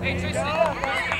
Hey, Tristan.